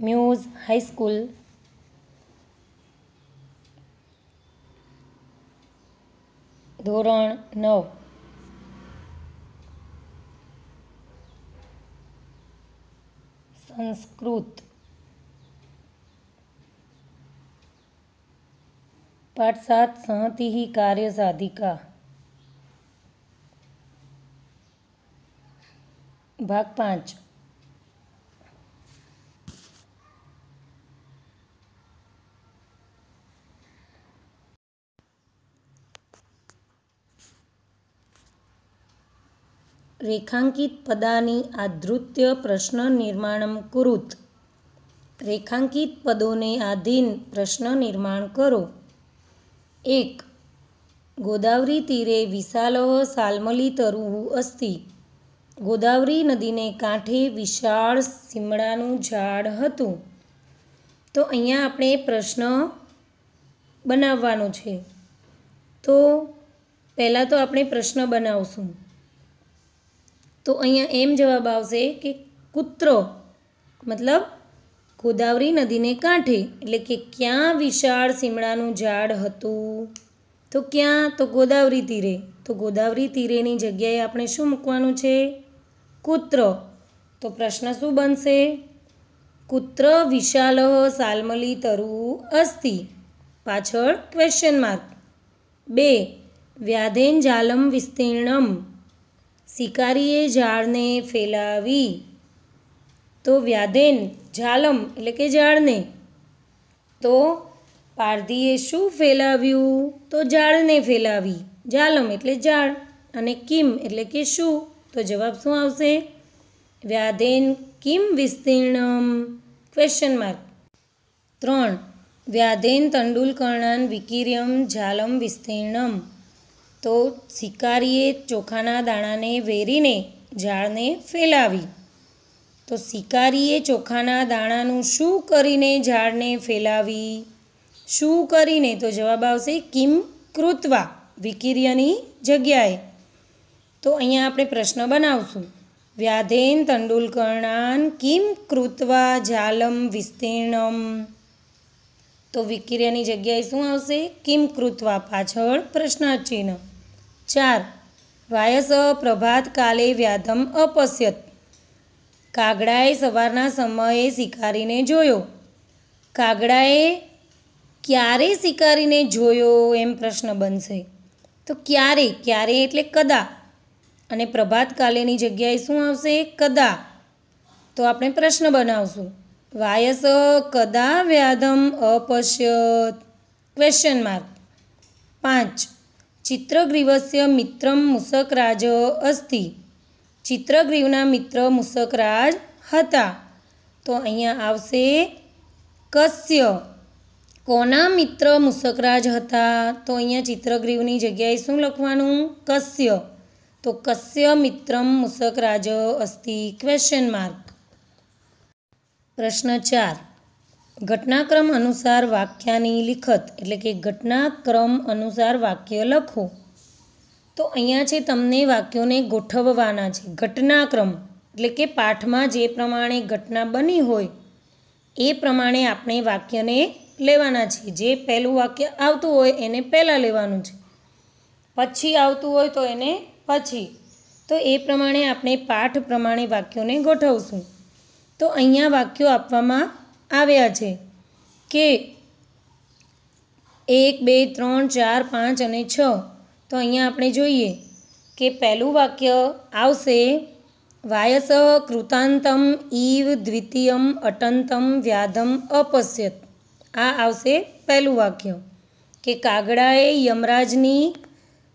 Muse high school ધોરણ નવ. સંસ્કૃત. પાઠ સાત સંહતિ કાર્ય સાધિકા. ભાગ પાંચ. રેખાંકિત પદાની આધૃત્ય પ્રશ્ન નિર્માણમ કુરુત. રેખાંકિત પદોને આધીન પ્રશ્ન નિર્માણ કરો. એક, ગોદાવરી તીરે વિશાલઃ સાલમલી તરુઃ અસ્તિ. ગોદાવરી નદીને કાંઠે વિશાળ સીમડાનું ઝાડ હતું. તો અહીંયા આપણે પ્રશ્ન બનાવવાનો છે. તો પહેલાં તો આપણે પ્રશ્ન બનાવશું. તો અહીંયા એમ જવાબ આવશે કે કૂતરો, મતલબ ગોદાવરી નદીને કાંઠે, એટલે કે ક્યાં વિશાળ સીમડાનું ઝાડ હતું? તો ક્યાં? તો ગોદાવરી તીરે. તો ગોદાવરી તીરેની જગ્યાએ આપણે શું મૂકવાનું છે? કૂતરો. તો પ્રશ્ન શું બનશે? કૂત્ર વિશાલ સાલમલી તરુ અસ્તિ? પાછળ ક્વેશ્ચન માર્ક બે. વ્યાધેન જાલમ વિસ્તીર્ણમ. શિકારીએ ઝાડને ફેલાવી. તો વ્યાધેન, ઝાલમ એટલે કે ઝાડને. તો પારધીએ શું ફેલાવ્યું? તો ઝાડને ફેલાવી. ઝાલમ એટલે ઝાડ અને કિમ એટલે કે શું? તો જવાબ શું આવશે? વ્યાધેન, કિમ વિસ્તીર્ણમ. ક્વેશ્ચન માર્ક ત્રણ. વ્યાધેન, તંડુલકર્ણાન, વિકિર્યમ, ઝાલમ વિસ્તીર્ણમ. તો શિકારીએ ચોખાના દાણાને વેરીને ઝાડને ફેલાવી. તો શિકારીએ ચોખાના દાણાનું શું કરીને ઝાડને ફેલાવી? શું કરીને? તો જવાબ આવશે કિમ કૃત્વા, વિકિર્યની જગ્યાએ. તો અહીંયા આપણે પ્રશ્ન બનાવશું. વ્યાધેન તંડુલકર્ણાન કિમ કૃત્વા જાલમ વિસ્તીર્ણમ? તો વિકિર્યની જગ્યાએ શું આવશે? કિમ કૃત્વા પાછળ પ્રશ્નાચિહ્ન. ચાર. વાયસ પ્રભાત કાલે વ્યાધમ અપશ્યત કાગડાએ સવારના સમયે શિકારીને જોયો. કાગડાએ ક્યારે શિકારીને જોયો? એમ પ્રશ્ન બનશે. તો ક્યારે? ક્યારે એટલે કદા? અને પ્રભાત કાલેની જગ્યાએ શું આવશે? કદા? તો આપણે પ્રશ્ન બનાવશું. વાયસ કદા વ્યાધમ અપશ્યત? ક્વેશ્ચન માર્ક પાંચ. ચિત્રગ્રીવસ્ય મિત્રમ મુસકરાજ અસ્તિ. ચિત્રગ્રીવના મિત્ર મુસકરાજ હતા. તો અહીંયા આવશે કસ્ય. કોના મિત્ર મુસકરાજ હતા? તો અહીંયા ચિત્રગ્રીવની જગ્યાએ શું લખવાનું? કસ્ય. તો કસ્ય મિત્રમ મુસકરાજ અસ્તિ. ક્વેશ્ચન માર્ક પ્રશ્ન ચાર. ઘટનાક્રમ અનુસાર વાક્યની લિખત, એટલે કે ઘટનાક્રમ અનુસાર વાક્ય લખો. તો અહીંયા છે તમને વાક્યોને ગોઠવવાના છે. ઘટનાક્રમ, એટલે કે પાઠમાં જે પ્રમાણે ઘટના બની હોય, એ પ્રમાણે આપણે વાક્યને લેવાના છે. જે પહેલું વાક્ય આવતું હોય, એને પહેલાં લેવાનું છે. પછી આવતું હોય તો એને પછી. તો એ પ્રમાણે આપણે પાઠ પ્રમાણે વાક્યોને ગોઠવશું. તો અહીંયા વાક્યો આપવામાં આવ્યા છે કે એક, બે, ત્રણ, ચાર, પાંચ અને છ. તો અહીંયા આપણે જોઈએ કે પહેલું વાક્ય આવશે, વાયસ કૃતાંતમ ઈવ દ્વિતીયમ અટંતમ વ્યાધમ અપશ્યત આ આવશે પહેલું વાક્ય. કે કાગડાએ યમરાજની,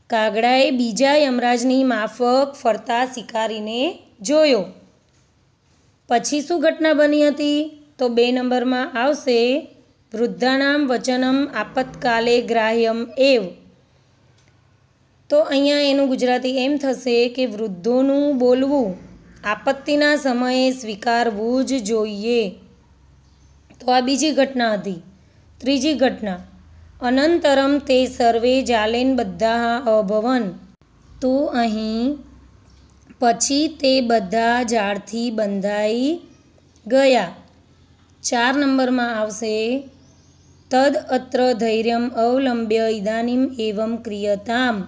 કાગડાએ બીજા યમરાજની માફક ફરતા શિકારીને જોયો. પછી શું ઘટના બની હતી? તો બે નંબરમાં આવશે વૃદ્ધાનામ વચનમ આપતકાલે ગ્રાહ્યમ એવ. તો અહીંયા એનું ગુજરાતી એમ થશે કે વૃદ્ધોનું બોલવું, આપત્તિના સમયે સ્વીકારવું જ જોઈએ. તો આ બીજી ઘટના હતી. ત્રીજી ઘટના, અનંતરમ તે સર્વે જાલેન બધા અભવન. તો અહીં પછી તે બધા ઝાડથી બંધાઈ ગયા. ચાર નંબરમાં આવશે. તદ અત્ર ધૈર્યમ અવલંબ્ય ઇદાનીમ એવમ ક્રિયતામ.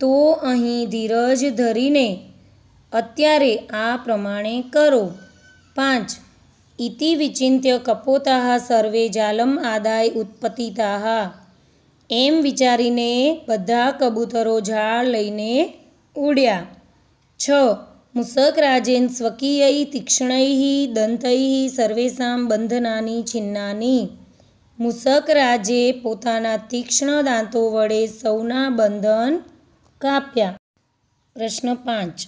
તો અહીં ધીરજ ધરીને અત્યારે આ પ્રમાણે કરો. પાંચ. ઇતિ વિચિંત્ય કપોતાહ સર્વે જાલમ આદાય ઉત્પતિતાહ. એમ વિચારીને બધા કબૂતરો ઝાડ લઈને ઉડ્યા. છ. મુસક રાજેન સ્વકીય તીક્ષ્ણૈ દંતૈ સર્વેશામ બંધનાની છિન્નાની. મુસક રાજે પોતાના તીક્ષ્ણ દાંતો વડે સૌના બંધન કાપ્યા. પ્રશ્ન પાંચ.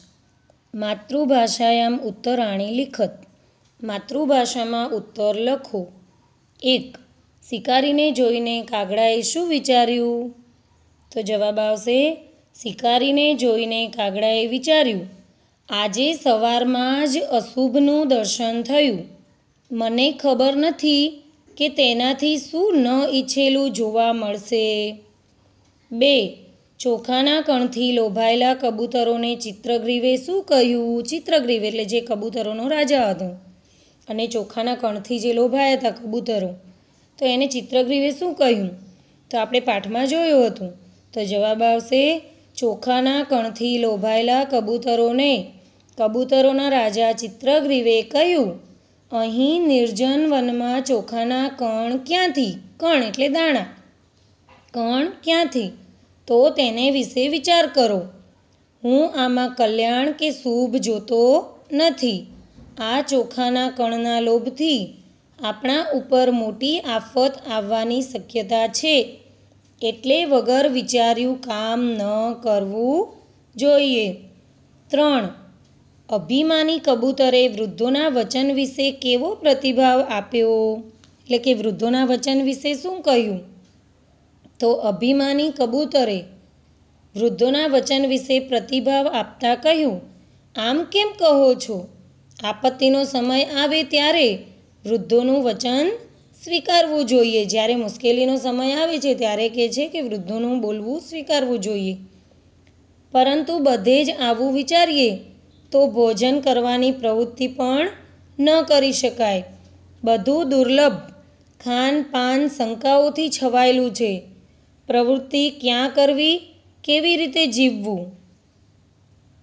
માતૃભાષાયામ ઉત્તરાણી લિખત. માતૃભાષામાં ઉત્તર લખો. એક. શિકારીને જોઈને કાગડાએ શું વિચાર્યું? તો જવાબ આવશે શિકારીને જોઈને કાગડાએ વિચાર્યું, આજે સવારમાં જ અશુભનું દર્શન થયું. મને ખબર નથી કે તેનાથી શું ન ઈચ્છેલું જોવા મળશે. બે, ચોખાના કણથી લોભાયેલા કબૂતરોને ચિત્રગ્રીવે શું કહ્યું? ચિત્રગ્રીવ એટલે જે કબૂતરોનો રાજા હતો. અને ચોખાના કણથી જે લોભાયા હતા કબૂતરો. તો એને ચિત્રગ્રીવે શું કહ્યું? તો આપણે પાઠમાં જોયું હતું. તો જવાબ આવશે ચોખાના કણથી લોભાયેલા કબૂતરોને કબૂતરોના રાજા ચિત્રગ્રીવે કહ્યું, અહીં નિર્જન વનમાં ચોખાના કણ ક્યાંથી? કણ એટલે દાણા. કણ ક્યાંથી? તો તેને વિશે વિચાર કરો. હું આમાં કલ્યાણ કે શુભ જોતો નથી. આ ચોખાના કણના લોભથી આપણા ઉપર મોટી આફત આવવાની શક્યતા છે. એટલે વગર વિચાર્યું કામ ન કરવું જોઈએ. ત્રણ, અભિમાની કબૂતરે વૃદ્ધોના વચન વિશે કેવો પ્રતિભાવ આપ્યો? એટલે કે વૃદ્ધોના વચન વિશે શું કહ્યું? તો અભિમાની કબૂતરે વૃદ્ધોના વચન વિશે પ્રતિભાવ આપતા કહ્યું, આમ કેમ કહો છો? આપત્તિનો સમય આવે ત્યારે વૃદ્ધોનું વચન સ્વીકારવું જોઈએ. જ્યારે મુશ્કેલીનો સમય આવે છે, ત્યારે કહે છે કે વૃદ્ધોનું બોલવું સ્વીકારવું જોઈએ. પરંતુ બધે જ આવું વિચારીએ, તો ભોજન કરવાની પ્રવૃત્તિ પણ ન કરી શકાય. બધું દુર્લભ. ખાન પાન શંકાઓથી છવાયેલું છે. પ્રવૃત્તિ ક્યાં કરવી, કેવી રીતે જીવવું?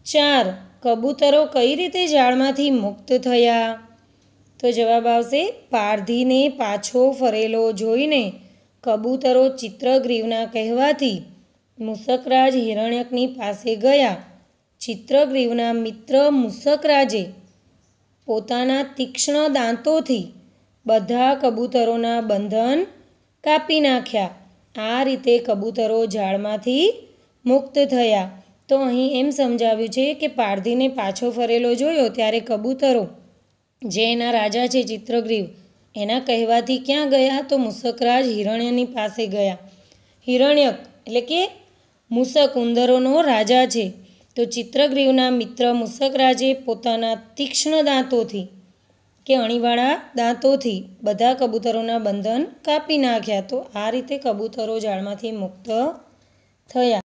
ચાર. કબૂતરો કઈ રીતે ઝાડમાંથી મુક્ત થયા? તો જવાબ આવશે, પારધીને પાછો ફરેલો જોઈને કબૂતરો ચિત્રગ્રીવના કહેવાથી મુસકરાજ હિરણ્યકની પાસે ગયા. ચિત્રગ્રીવના મિત્ર મુસકરાજે પોતાના તીક્ષ્ણ દાંતોથી બધા કબૂતરોના બંધન કાપી નાખ્યા. આ રીતે કબૂતરો ઝાડમાંથી મુક્ત થયા. તો અહીં એમ સમજાવ્યું છે કે પારધીને પાછો ફરેલો જોયો ત્યારે કબૂતરો જે એના રાજા છે ચિત્રગ્રીવ, એના કહેવાથી ક્યાં ગયા તો મુસકરાજ હિરણ્યની પાસે ગયા. હિરણ્યક એટલે કે મુસક ઉંદરોનો રાજા છે. તો ચિત્રગ્રીવના મિત્ર મુસકરાજે પોતાના તીક્ષ્ણ દાંતોથી કે અણીવાળા દાંતોથી બધા કબૂતરોના બંધન કાપી નાખ્યા. તો આ રીતે કબૂતરો ઝાડમાંથી મુક્ત થયા.